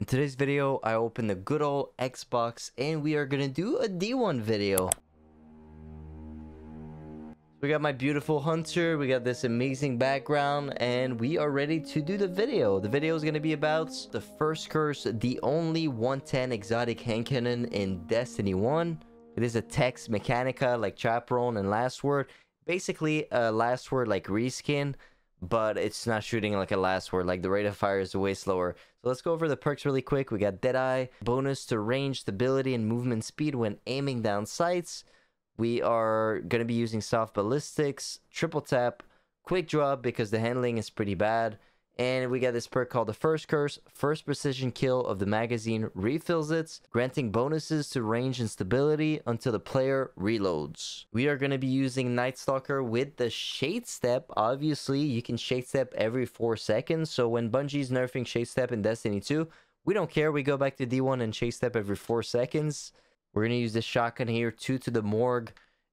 In today's video, I opened the good old Xbox and we are gonna do a D1 video. We got my beautiful hunter, we got this amazing background, and we are ready to do the video. The video is gonna be about the first curse, the only 110 exotic hand cannon in Destiny 1. It is a Tex Mechanica like Chaperone and Last Word. Basically, a Last Word like reskin but it's not shooting like a last word. Like the rate of fire is way slower. So let's go over the perks really quick. We got Deadeye, bonus to range, stability, and movement speed when aiming down sights. We are going to be using soft ballistics, triple tap, quick drop because the handling is pretty bad, and we got this perk called the First Curse. First precision kill of the magazine refills it, granting bonuses to range and stability until the player reloads. We are going to be using Night Stalker with the Shade Step. Obviously, you can Shade Step every 4 seconds. So when Bungie's nerfing Shade Step in Destiny 2, we don't care. We go back to D1 and Shade Step every 4 seconds. We're going to use this shotgun here, 2 to the morgue.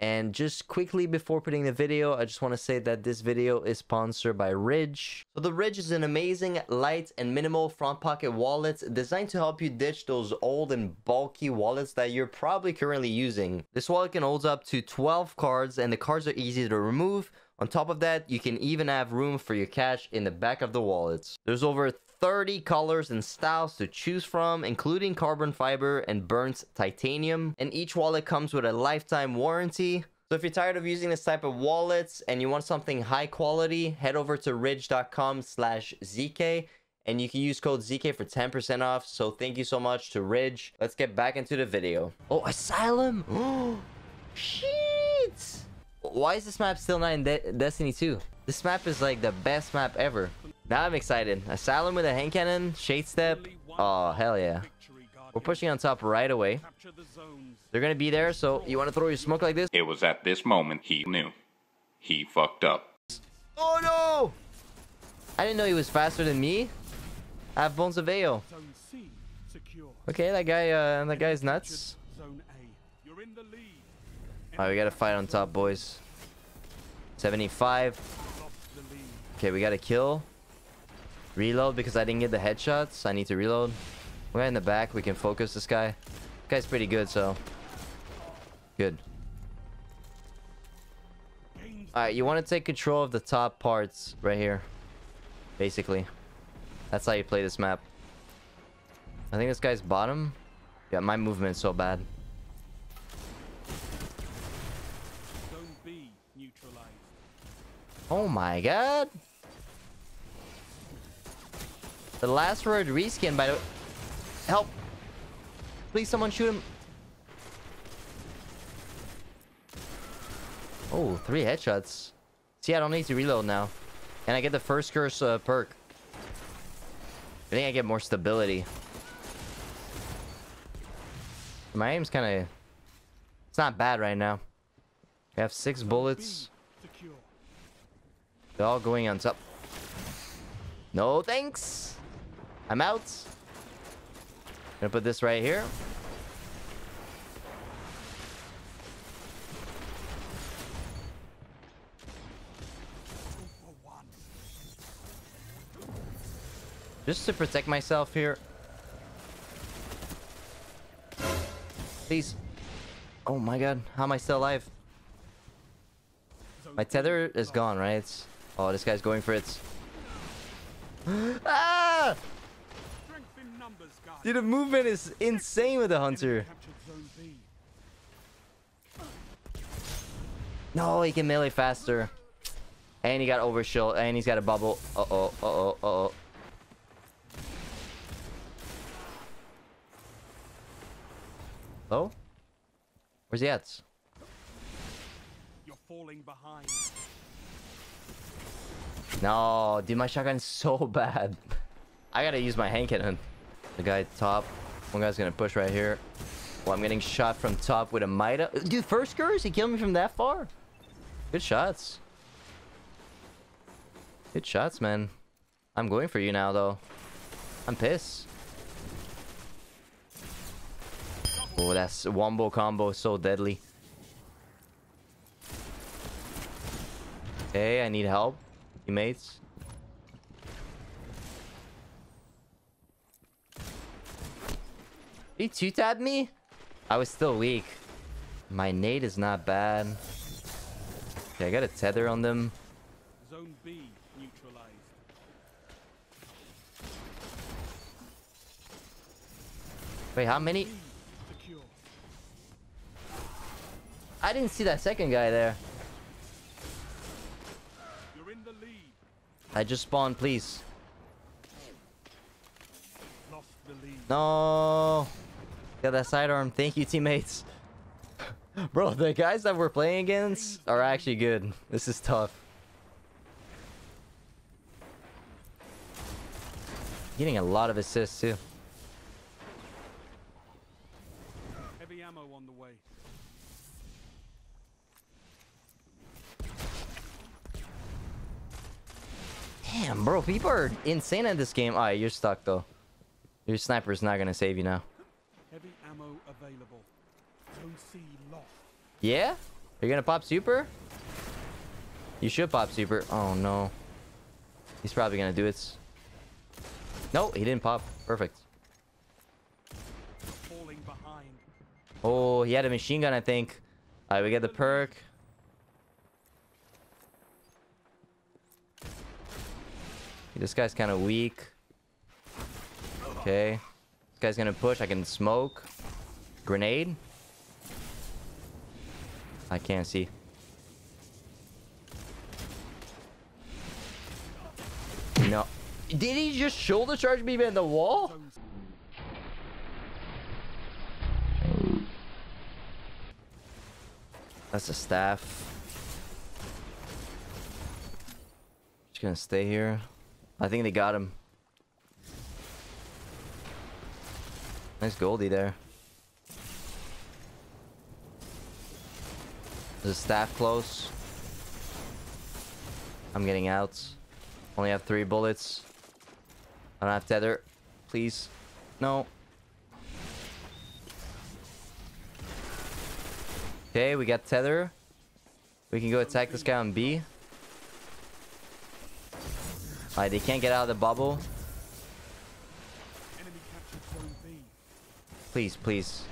And just quickly before putting the video, I just want to say that this video is sponsored by Ridge. So the Ridge is an amazing, light, and minimal front pocket wallet designed to help you ditch those old and bulky wallets that you're probably currently using. This wallet can hold up to 12 cards and the cards are easy to remove. On top of that, you can even have room for your cash in the back of the wallets. There's over 30 colors and styles to choose from, including carbon fiber and burnt titanium. And each wallet comes with a lifetime warranty. So if you're tired of using this type of wallets and you want something high quality, head over to ridge.com slash ZK and you can use code ZK for 10% off. So thank you so much to Ridge. Let's get back into the video. Oh, Asylum! Shit! Why is this map still not in De Destiny 2? This map is like the best map ever. Now I'm excited. Asylum with a hand cannon, shade step. Oh, hell yeah. We're pushing on top right away. They're gonna be there, so you want to throw your smoke like this? It was at this moment he knew. He fucked up. Oh no! I didn't know he was faster than me. I have Bones of Eao. Okay, that guy, uh, that guy's nuts. Alright, we gotta fight on top, boys. 75. Okay, we gotta kill. Reload because I didn't get the headshots. I need to reload. We're in the back. We can focus this guy. This guy's pretty good, so... Good. Alright, you want to take control of the top parts right here. Basically. That's how you play this map. I think this guy's bottom. Yeah, my movement's so bad. Oh my god. The last word reskin by the way. Help. Please someone shoot him. Oh, three headshots. See, I don't need to reload now. And I get the first curse uh, perk. I think I get more stability. My aim's kind of... It's not bad right now. I have six bullets. They're all going on top. No thanks. I'm out. Gonna put this right here. Just to protect myself here. Please. Oh my god. How am I still alive? My tether is gone, right? Oh, this guy's going for it. ah! Dude, the movement is insane with the hunter. No, he can melee faster. And he got overshield. And he's got a bubble. Uh-oh, uh-oh, uh-oh. Hello? Where's he at? You're falling behind. No, dude, my shotgun's so bad. I gotta use my hand cannon. The guy top. One guy's gonna push right here. Well, I'm getting shot from top with a Mida. Dude, first curse? He killed me from that far? Good shots. Good shots, man. I'm going for you now, though. I'm pissed. Oh, that's wombo combo so deadly. Okay, I need help. Teammates. He two-tabbed me? I was still weak. My nade is not bad. Okay, I got a tether on them. Zone B neutralized. Wait, how many? I didn't see that second guy there. You're in the lead. I just spawned, please. Lost the lead. No. Got that sidearm. Thank you, teammates. Bro, the guys that we're playing against are actually good. This is tough. Getting a lot of assists too. Heavy ammo on the way. Damn, bro, people are insane at this game. Alright, you're stuck though. Your sniper's not gonna save you now. Heavy ammo available. Zone C lost. Yeah? You're gonna pop super? You should pop super. Oh no. He's probably gonna do it. No, he didn't pop. Perfect. Falling behind. Oh, he had a machine gun, I think. Alright, we get the perk. This guy's kind of weak. Okay. Guy's gonna push. I can smoke. Grenade. I can't see. No. Did he just shoulder charge me in the wall? That's a staff. Just gonna stay here. I think they got him. Nice Goldie there. There's a staff close. I'm getting out. Only have three bullets. I don't have tether. Please. No. Okay, we got tether. We can go attack this guy on B. Alright, they can't get out of the bubble. Enemy captured zone B. Please, please.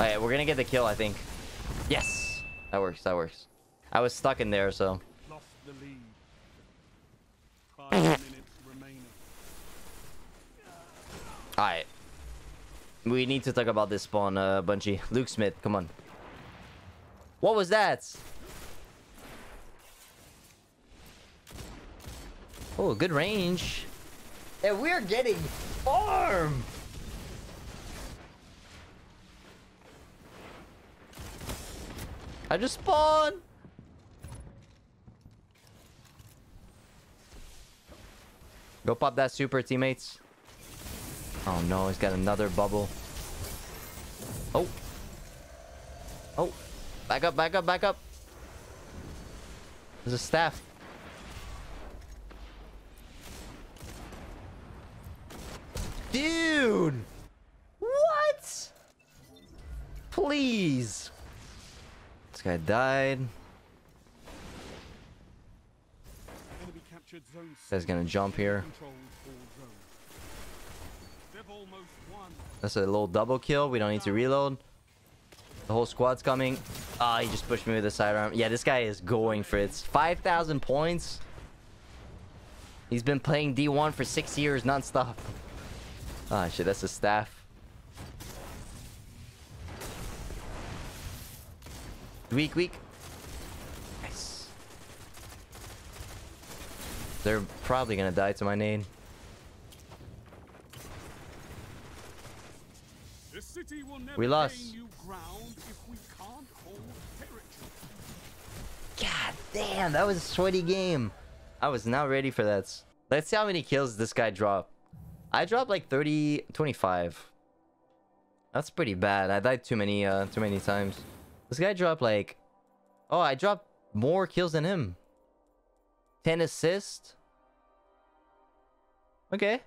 Alright, we're gonna get the kill, I think. Yes! That works, that works. I was stuck in there, so... Lost the lead. Five minutes remaining. Alright. We need to talk about this spawn, uh, Bungie. Luke Smith, come on. What was that? Oh, good range. And we're getting farm. I just spawned. Go pop that super, teammates. Oh no, he's got another bubble. Oh. Oh. Back up, back up, back up. There's a staff. Dude! What? Please. This guy died. Enemy captured zone C. Guy's gonna jump here. Controls all zones. They've almost won. That's a little double kill. We don't need to reload. The whole squad's coming. Ah, he just pushed me with the sidearm. Yeah, this guy is going for it. 5,000 points. He's been playing D1 for six years non-stop. Ah, shit, that's a staff. Weak, weak. Nice. They're probably gonna die to my nade. The city will never We lost. gain ground if we can't hold territory. God damn, that was a sweaty game. I was not ready for that. Let's see how many kills this guy dropped. I dropped like 30, 25. That's pretty bad. I died too many, uh, too many times. This guy dropped like, oh, I dropped more kills than him. 10 assists. Okay.